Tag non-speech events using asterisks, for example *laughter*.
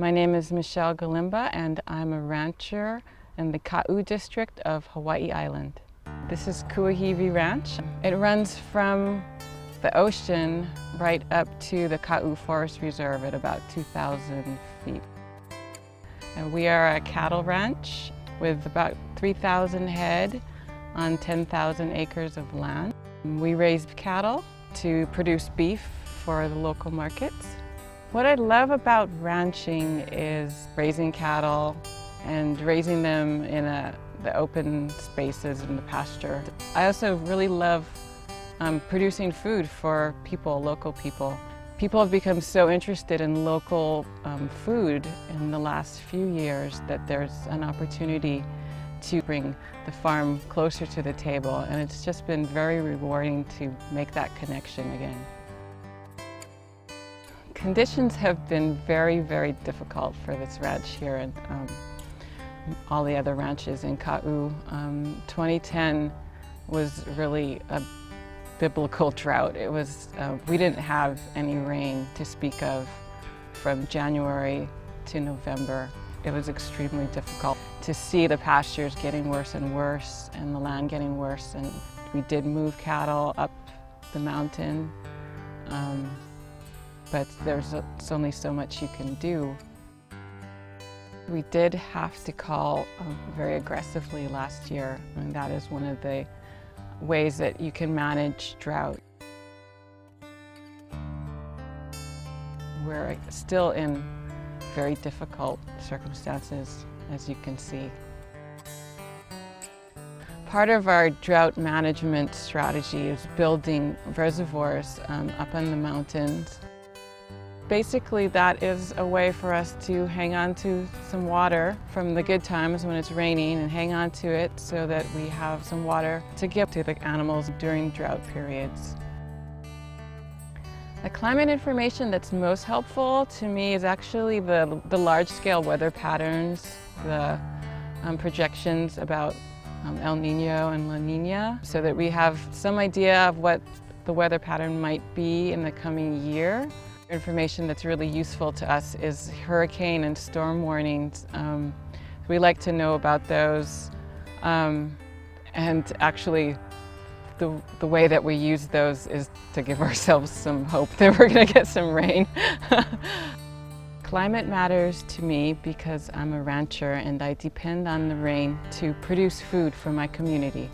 My name is Michelle Galimba and I'm a rancher in the Ka'u district of Hawaii Island. This is Kuahiwi Ranch. It runs from the ocean right up to the Ka'u Forest Reserve at about 2,000 feet. And we are a cattle ranch with about 3,000 head on 10,000 acres of land. We raise cattle to produce beef for the local markets. What I love about ranching is raising cattle and raising them in a, the open spaces in the pasture. I also really love um, producing food for people, local people. People have become so interested in local um, food in the last few years that there's an opportunity to bring the farm closer to the table and it's just been very rewarding to make that connection again. Conditions have been very, very difficult for this ranch here and um, all the other ranches in Ka'u. Um, 2010 was really a biblical drought. It was, uh, we didn't have any rain to speak of from January to November. It was extremely difficult to see the pastures getting worse and worse and the land getting worse. And we did move cattle up the mountain, um, but there's, only so much you can do. We did have to call um, very aggressively last year, and that is one of the ways that you can manage drought. We're still in very difficult circumstances, as you can see. Part of our drought management strategy is building reservoirs um, up on the mountains. Basically, that is a way for us to hang on to some water from the good times when it's raining and hang on to it so that we have some water to give to the animals during drought periods. The climate information that's most helpful to me is actually the, the large-scale weather patterns, the um, projections about um, El Nino and La Nina, so that we have some idea of what the weather pattern might be in the coming year. Information that's really useful to us is hurricane and storm warnings. Um, we like to know about those um, and actually the, the way that we use those is to give *laughs* ourselves some hope that we're going to get some rain. *laughs* Climate matters to me because I'm a rancher and I depend on the rain to produce food for my community.